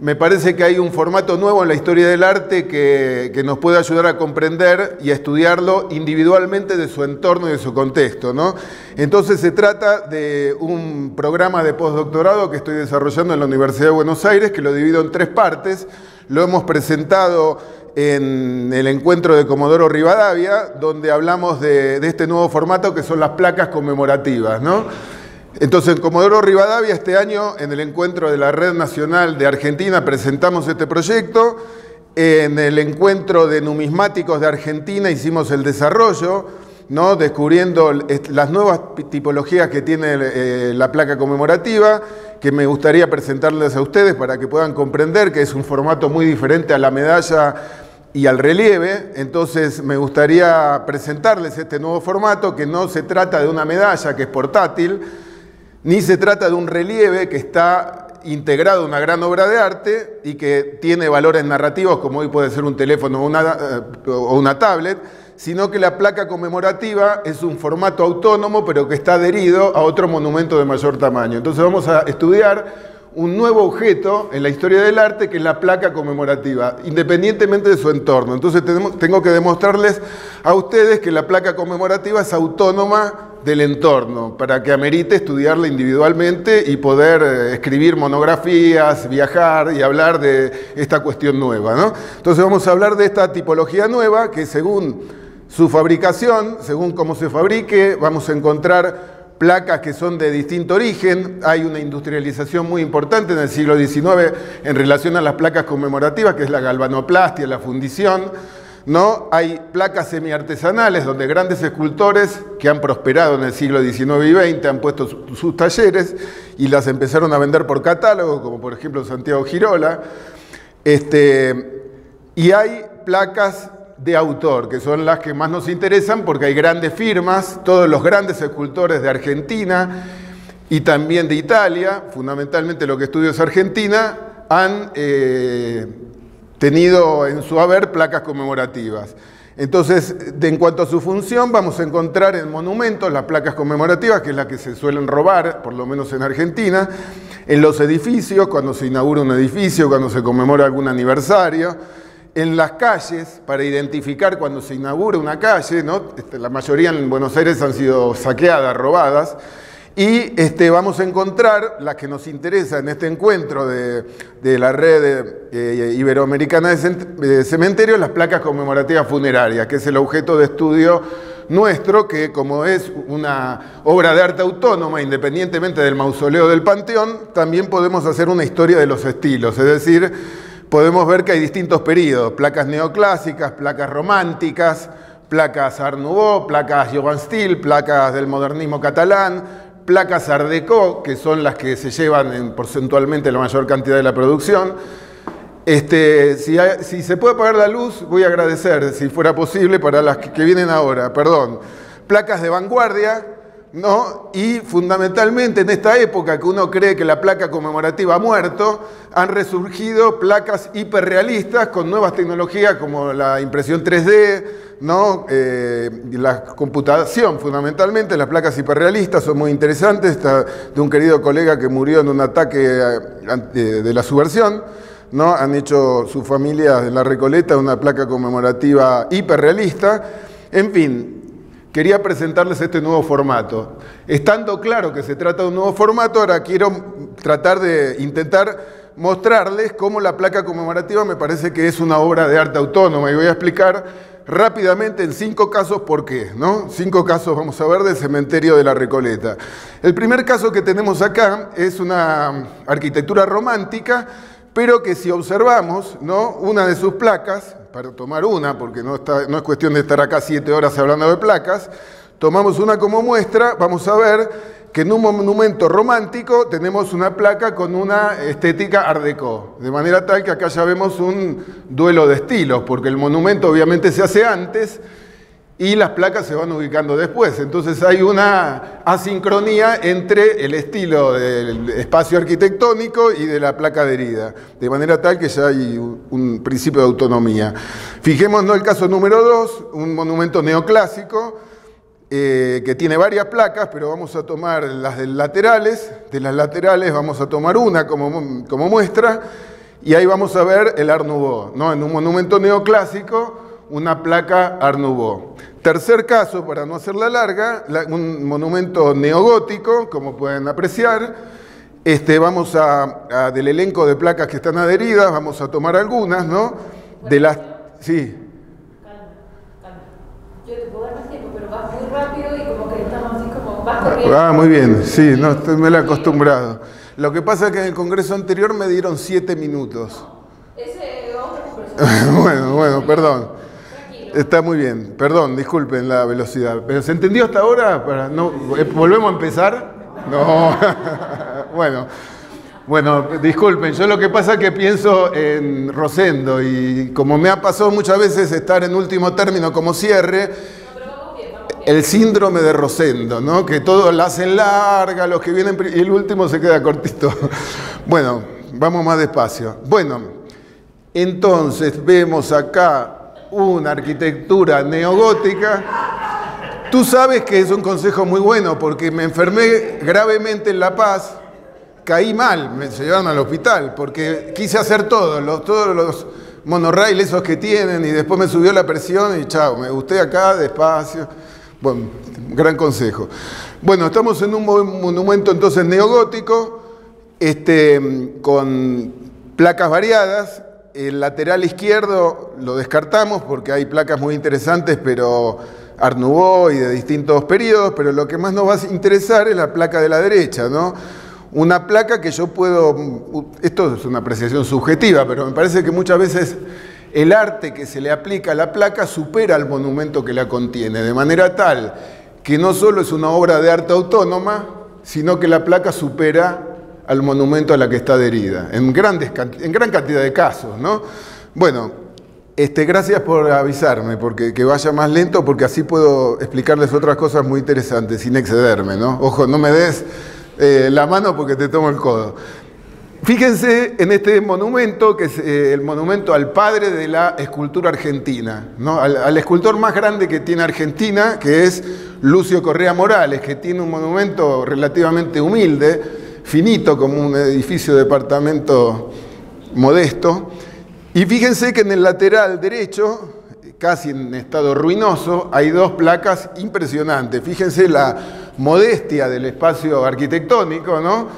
me parece que hay un formato nuevo en la historia del arte que, que, nos puede ayudar a comprender y a estudiarlo individualmente de su entorno y de su contexto. ¿no? Entonces se trata de un programa de postdoctorado que estoy desarrollando en la Universidad de Buenos Aires, que lo divido en tres partes. Lo hemos presentado en el encuentro de Comodoro Rivadavia, donde hablamos de, de este nuevo formato que son las placas conmemorativas. ¿no? Entonces, en Comodoro Rivadavia, este año, en el encuentro de la Red Nacional de Argentina, presentamos este proyecto. En el encuentro de numismáticos de Argentina hicimos el desarrollo, ¿no? descubriendo las nuevas tipologías que tiene eh, la placa conmemorativa, que me gustaría presentarles a ustedes para que puedan comprender que es un formato muy diferente a la medalla y al relieve, entonces me gustaría presentarles este nuevo formato que no se trata de una medalla que es portátil, ni se trata de un relieve que está integrado en una gran obra de arte y que tiene valores narrativos como hoy puede ser un teléfono o una, eh, o una tablet, sino que la placa conmemorativa es un formato autónomo pero que está adherido a otro monumento de mayor tamaño. Entonces vamos a estudiar un nuevo objeto en la historia del arte que es la placa conmemorativa, independientemente de su entorno. Entonces tengo que demostrarles a ustedes que la placa conmemorativa es autónoma del entorno, para que amerite estudiarla individualmente y poder eh, escribir monografías, viajar y hablar de esta cuestión nueva. Entonces vamos a hablar de esta tipología nueva que según su fabricación, según cómo se fabrique, vamos a encontrar placas que son de distinto origen. Hay una industrialización muy importante en el siglo XIX en relación a las placas conmemorativas, que es la galvanoplastia, la fundición ¿no? Hay placas semiartesanales donde grandes escultores que han prosperado en el siglo XIX y XX han puesto sus talleres y las empezaron a vender por catálogo, como por ejemplo Santiago Girola. Este, y hay placas de autor, que son las que más nos interesan porque hay grandes firmas, todos los grandes escultores de Argentina y también de Italia, fundamentalmente lo que estudio es Argentina, han eh, tenido en su haber placas conmemorativas. Entonces, en cuanto a su función, vamos a encontrar en monumentos las placas conmemorativas, que es la que se suelen robar, por lo menos en Argentina, en los edificios, cuando se inaugura un edificio, cuando se conmemora algún aniversario, en las calles, para identificar cuando se inaugura una calle, ¿no? Este, la mayoría en Buenos Aires han sido saqueadas, robadas, y este, vamos a encontrar las que nos interesa en este encuentro de, la red eh, iberoamericana de cementerios, las placas conmemorativas funerarias, que es el objeto de estudio nuestro, que como es una obra de arte autónoma, independientemente del mausoleo del Panteón, también podemos hacer una historia de los estilos, es decir, podemos ver que hay distintos periodos, placas neoclásicas, placas románticas, placas Art Nouveau, placas Jovan Stil, placas del modernismo catalán, placas Ardeco, que son las que se llevan en porcentualmente la mayor cantidad de la producción. Este, si, si, se puede apagar la luz, voy a agradecer, si fuera posible, para las que, que vienen ahora, perdón. Placas de vanguardia, ¿no? Y fundamentalmente en esta época que uno cree que la placa conmemorativa ha muerto, han resurgido placas hiperrealistas con nuevas tecnologías como la impresión 3D, ¿no? Eh, la computación fundamentalmente, las placas hiperrealistas son muy interesantes, Está de un querido colega que murió en un ataque eh, de la subversión, ¿no? han hecho su familia en la Recoleta una placa conmemorativa hiperrealista, en fin, quería presentarles este nuevo formato. Estando claro que se trata de un nuevo formato, ahora quiero tratar de intentar mostrarles cómo la placa conmemorativa me parece que es una obra de arte autónoma y voy a explicar rápidamente en cinco casos por qué, ¿no? Cinco casos vamos a ver del cementerio de la Recoleta. El primer caso que tenemos acá es una arquitectura romántica, pero que si observamos, ¿no? Una de sus placas, para tomar una, porque no, está, no es cuestión de estar acá siete horas hablando de placas, tomamos una como muestra, vamos a ver que en un monumento romántico tenemos una placa con una estética art déco, de manera tal que acá ya vemos un duelo de estilos, porque el monumento obviamente se hace antes y las placas se van ubicando después. Entonces hay una asincronía entre el estilo del espacio arquitectónico y de la placa adherida, de manera tal que ya hay un principio de autonomía. Fijémonos el caso número dos, un monumento neoclásico, eh, que tiene varias placas, pero vamos a tomar las laterales. De las laterales vamos a tomar una como, como muestra. y ahí vamos a ver el Art Nouveau, ¿no? En un monumento neoclásico, una placa Art Nouveau. Tercer caso, para no hacerla larga, un monumento neogótico, como pueden apreciar. Este, vamos a, del elenco de placas que están adheridas, vamos a tomar algunas, ¿no? De las... Sí. Calma, calma. Yo te puedo dar más tiempo, pero vas muy rápido y como que estamos así como... Vas corriendo. Ah, muy bien, sí, no, estoy he acostumbrado. Lo que pasa es que en el congreso anterior me dieron siete minutos. Ese otro bueno, bueno, perdón. Está muy bien, perdón, disculpen la velocidad. ¿Pero se entendió hasta ahora? Eh, ¿Volvemos a empezar? No. bueno. Bueno, disculpen, yo lo que pasa es que pienso en Rosendo y como me ha pasado muchas veces estar en último término como cierre, el síndrome de Rosendo, ¿no? Que todos la hacen larga, los que vienen y el último se queda cortito. Bueno, vamos más despacio. Bueno, entonces vemos acá una arquitectura neogótica. Tú sabes que es un consejo muy bueno porque me enfermé gravemente en La Paz, caí mal, me llevaron al hospital porque quise hacer todo, los, todos los monorail esos que tienen y después me subió la presión y chao, me gusté acá despacio. Bueno, gran consejo. Bueno, estamos en un monumento entonces neogótico, este, con placas variadas. El lateral izquierdo lo descartamos porque hay placas muy interesantes, pero Art Nouveau y de distintos periodos, pero lo que más nos va a interesar es la placa de la derecha, ¿no? Una placa que yo puedo, esto es una apreciación subjetiva, pero me parece que muchas veces el arte que se le aplica a la placa supera al monumento que la contiene, de manera tal que no solo es una obra de arte autónoma, sino que la placa supera al monumento a la que está adherida, en, grandes, en gran cantidad de casos. ¿no? Bueno, este, gracias por avisarme, porque que vaya más lento, porque así puedo explicarles otras cosas muy interesantes sin excederme. ¿no? Ojo, no me des eh, la mano porque te tomo el codo. Fíjense en este monumento, que es eh, el monumento al padre de la escultura argentina, al, escultor más grande que tiene Argentina, que es Lucio Correa Morales, que tiene un monumento relativamente humilde, finito, como un edificio de departamento modesto. Y fíjense que en el lateral derecho, casi en estado ruinoso, hay dos placas impresionantes. Fíjense la modestia del espacio arquitectónico, ¿no?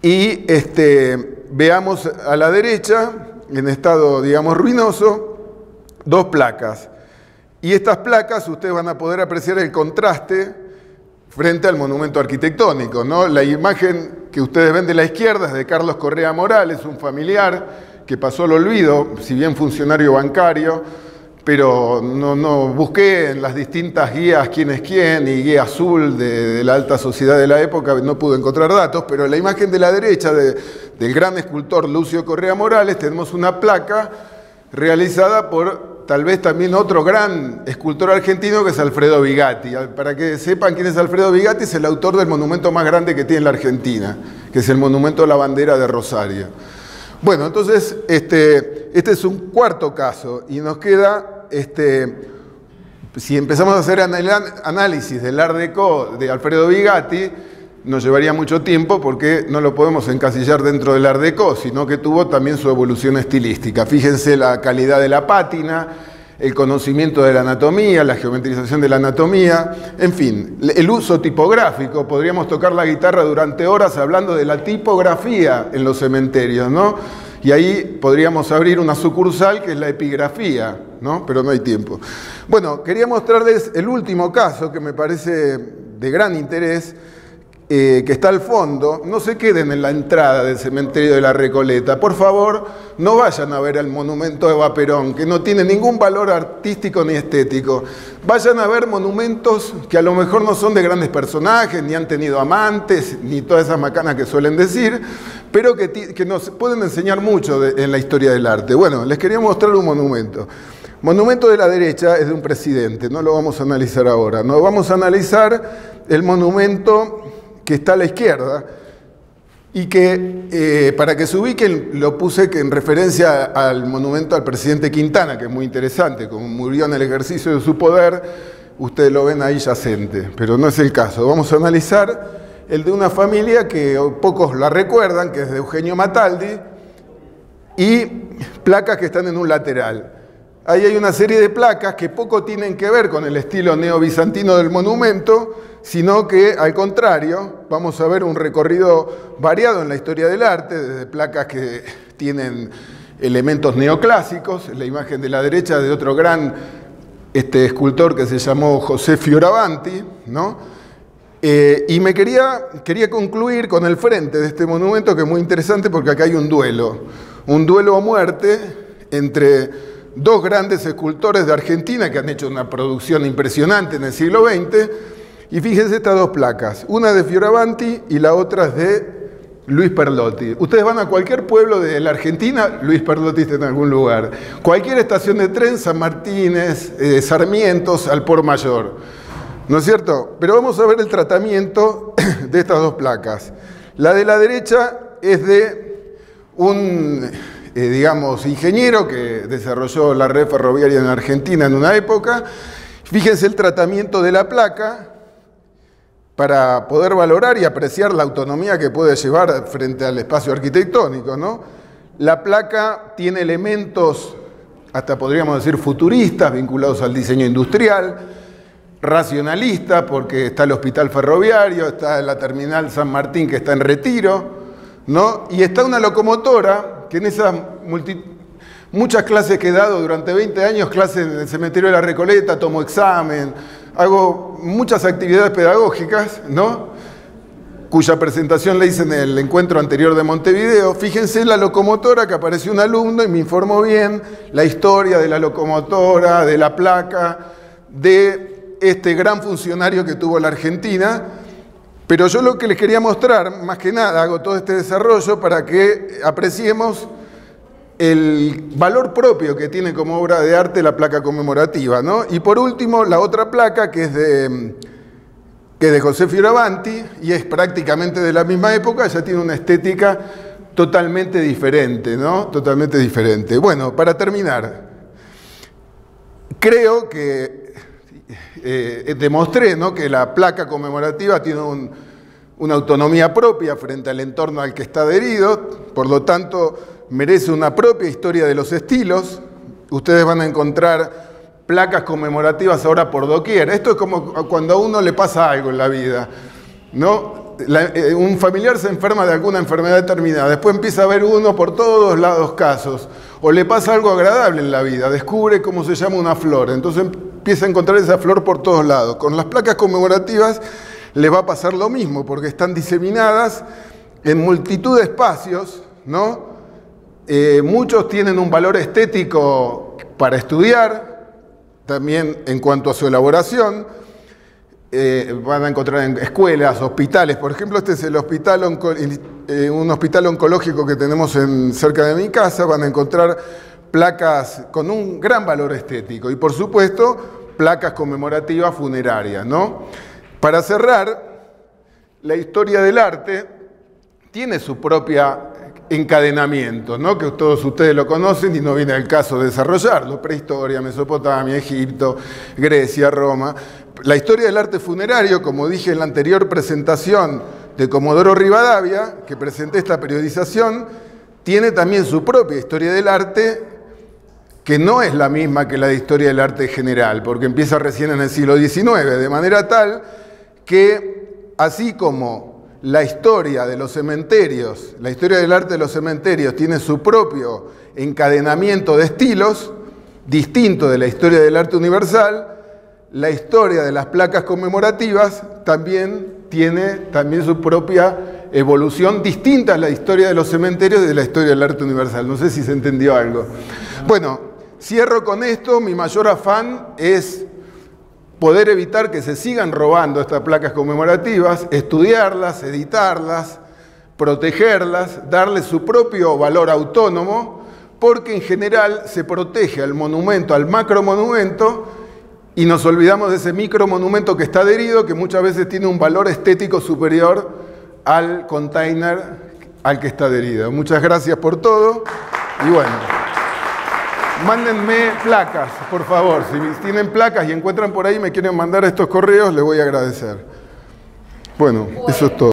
Y este, veamos a la derecha, en estado, digamos, ruinoso, dos placas. Y estas placas ustedes van a poder apreciar el contraste frente al monumento arquitectónico. ¿no? La imagen que ustedes ven de la izquierda es de Carlos Correa Morales, un familiar que pasó al olvido, si bien funcionario bancario, pero no, busqué en las distintas guías quién es quién y guía azul de, la alta sociedad de la época, no pude encontrar datos, pero la imagen de la derecha del gran escultor Lucio Correa Morales tenemos una placa realizada por tal vez también otro gran escultor argentino que es Alfredo Vigatti. Para que sepan quién es Alfredo Vigatti, es el autor del monumento más grande que tiene la Argentina, que es el monumento a la bandera de Rosario. Bueno, entonces este, este es un cuarto caso y nos queda este, si empezamos a hacer análisis del Art Deco de Alfredo Vigatti, nos llevaría mucho tiempo porque no lo podemos encasillar dentro del Art Deco, sino que tuvo también su evolución estilística. Fíjense la calidad de la pátina, el conocimiento de la anatomía, la geometrización de la anatomía, en fin, el uso tipográfico. Podríamos tocar la guitarra durante horas hablando de la tipografía en los cementerios, ¿no? Y ahí podríamos abrir una sucursal que es la epigrafía, ¿no? Pero no hay tiempo. Bueno, quería mostrarles el último caso que me parece de gran interés, eh, que está al fondo. No se queden en la entrada del cementerio de la Recoleta. Por favor, no vayan a ver el monumento de Eva Perón, que no tiene ningún valor artístico ni estético. Vayan a ver monumentos que a lo mejor no son de grandes personajes, ni han tenido amantes, ni todas esas macanas que suelen decir, pero que, nos pueden enseñar mucho en la historia del arte. Bueno, les quería mostrar un monumento. Monumento de la derecha es de un presidente, no lo vamos a analizar ahora. No vamos a analizar el monumento que está a la izquierda y que eh, para que se ubiquen lo puse en referencia al monumento al presidente Quintana, que es muy interesante, como murió en el ejercicio de su poder, ustedes lo ven ahí yacente, pero no es el caso. Vamos a analizar el de una familia que pocos la recuerdan, que es de Eugenio Mataldi, y placas que están en un lateral. Ahí hay una serie de placas que poco tienen que ver con el estilo neobizantino del monumento, sino que al contrario, vamos a ver un recorrido variado en la historia del arte, desde placas que tienen elementos neoclásicos, la imagen de la derecha de otro gran este, escultor que se llamó José Fioravanti, ¿no? Eh, y me quería, quería concluir con el frente de este monumento que es muy interesante porque acá hay un duelo, un duelo a muerte entre dos grandes escultores de Argentina que han hecho una producción impresionante en el siglo XX. Y fíjense estas dos placas, una de Fioravanti y la otra es de Luis Perlotti. Ustedes van a cualquier pueblo de la Argentina, Luis Perlotti está en algún lugar. Cualquier estación de tren, San Martínez, eh, Sarmientos, al Por Mayor. ¿No es cierto? Pero vamos a ver el tratamiento de estas dos placas. La de la derecha es de un, eh, digamos, ingeniero que desarrolló la red ferroviaria en Argentina en una época. Fíjense el tratamiento de la placa para poder valorar y apreciar la autonomía que puede llevar frente al espacio arquitectónico. ¿no? La placa tiene elementos, hasta podríamos decir futuristas, vinculados al diseño industrial, racionalista, porque está el hospital ferroviario, está la terminal San Martín que está en retiro, ¿no? y está una locomotora en esas muchas clases que he dado durante 20 años, clases en el cementerio de la Recoleta, tomo examen, hago muchas actividades pedagógicas, ¿no? cuya presentación le hice en el encuentro anterior de Montevideo. Fíjense la locomotora que apareció un alumno y me informó bien la historia de la locomotora, de la placa, de este gran funcionario que tuvo la Argentina. Pero yo lo que les quería mostrar, más que nada, hago todo este desarrollo para que apreciemos el valor propio que tiene como obra de arte la placa conmemorativa. ¿no? Y por último, la otra placa que es de, que de José Fioravanti y es prácticamente de la misma época, ya tiene una estética totalmente diferente, ¿no? Totalmente diferente. Bueno, para terminar, creo que eh, demostré ¿no? que la placa conmemorativa tiene una autonomía propia frente al entorno al que está adherido, por lo tanto, merece una propia historia de los estilos. Ustedes van a encontrar placas conmemorativas ahora por doquier. Esto es como cuando a uno le pasa algo en la vida. ¿no? Eh, un familiar se enferma de alguna enfermedad determinada, después empieza a ver uno por todos lados casos, o le pasa algo agradable en la vida, descubre cómo se llama una flor, entonces empieza a encontrar esa flor por todos lados. Con las placas conmemorativas le va a pasar lo mismo, porque están diseminadas en multitud de espacios, ¿no? Eh, muchos tienen un valor estético para estudiar, también en cuanto a su elaboración. Eh, van a encontrar en escuelas, hospitales. Por ejemplo, este es el hospital eh, un hospital oncológico que tenemos en, cerca de mi casa. Van a encontrar placas con un gran valor estético y, por supuesto, placas conmemorativas funerarias. ¿no? Para cerrar, la historia del arte tiene su propia encadenamiento, ¿no? que todos ustedes lo conocen y no viene el caso de desarrollarlo, prehistoria, Mesopotamia, Egipto, Grecia, Roma. La historia del arte funerario, como dije en la anterior presentación de Comodoro Rivadavia, que presenté esta periodización, tiene también su propia historia del arte, que no es la misma que la de historia del arte general, porque empieza recién en el siglo XIX, de manera tal que así como la historia de los cementerios, la historia del arte de los cementerios tiene su propio encadenamiento de estilos, distinto de la historia del arte universal, la historia de las placas conmemorativas también tiene también su propia evolución distinta a la historia de los cementerios y de la historia del arte universal. No sé si se entendió algo. Bueno, cierro con esto. Mi mayor afán es poder evitar que se sigan robando estas placas conmemorativas, estudiarlas, editarlas, protegerlas, darle su propio valor autónomo, porque en general se protege al monumento, al macromonumento, y nos olvidamos de ese micromonumento que está adherido, que muchas veces tiene un valor estético superior al container al que está adherido. Muchas gracias por todo y bueno. Mándenme placas, por favor. Si tienen placas y encuentran por ahí y me quieren mandar estos correos, les voy a agradecer. Bueno, eso es todo.